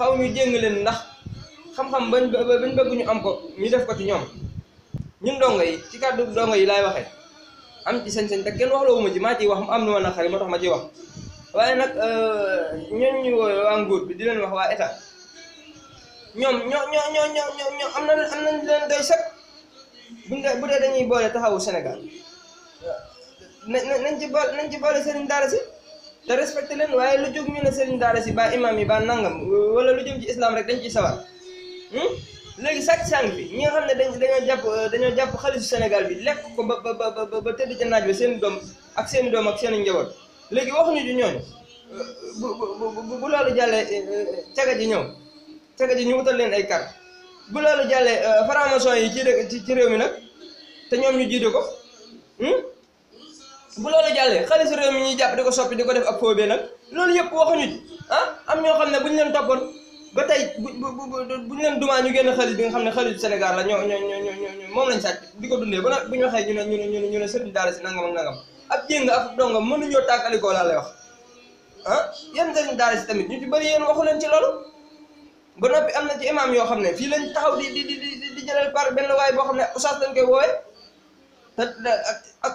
faw ñu jéng leen ndax xam-xam bañ bañ bëgg ñu am ko ñu def ko ci ñoom ñun dongo yi ci kàddu dongo yi laay waxee am ci sañ-sañ te kenn waxloo wu ma ci maa ciy wax mu am nu ma naqari moo tax ma ciy wax waaye nag euh, ñooñ ñu woowe waa nguur bi di leen wax waa état ñoom ñoo ñoo ñoo ñoo ñoo am na am nañ leen doy sëkk bu dee dañuy boole taxawu Sénégal na na nañ ci boole nañ ci boole sëriñ daara si te respecté leen waaye lu jóg ñu ne sëriñ daara si ba imam yi ba nangam wala lu jëm ci islam rek dañ ciy sawar hmm? léegi sàcc sàng bi ñi nga xam ne dañ dañoo jàpp dañoo jàpp xaalisu Sénégal bi lekk ko ba ba ba ba tëdd ca naaj ba seen doom ak seen doom ak seen njaboot léegi waxuñu ci ñooñu bu bu bu bu loolu jàllee eh, eh, caga ji ñëw caga ji ñu wutal leen ay carte bu loolu jàllee euh, franc-maçon yi ci dëkk- ci ci réew mi nag te ñoom ñu jiite ko hmm? bu loolu jàllee xaalisu réew mi ñuy jàpp di ko soppi di ko def ab foobee nag loolu yëpp waxuñu ci ah am ñoo xam ne bu ñu leen toppoon ba tey bu bu bu bu ñu leen dumaa ñu génn xaalis bi nga xam ne xaalisu Sénégal la ñoo ñoo ñoo ñoo ñoo moom lañ sàcc di ko dundee ba nag bu ñu waxee ñu ne ñu ne ñu ne ñu ne sëriñ daara si nangam ak nangam ab jéng ak dongam mënuñoo tàkkalikoo laa lay wax ah yan sëriñ daara si tamit ñu ci bëri yéen waxu leen ci loolu ba noppi am na ci imaam yoo xam ne fii lañ taxaw di di di di jëlal par benn waay boo xam ne oustaz lañ koy wooye te ak ak